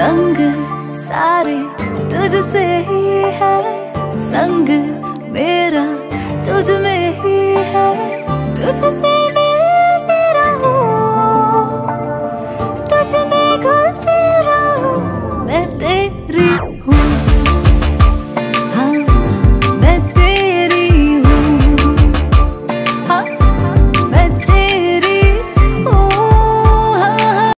रंग सारे तुझसे ही है। संग मेरा तुझ में ही है। तुझसे मिलती रहूँ, तुझ में घुलती रहूँ, मैं तेरी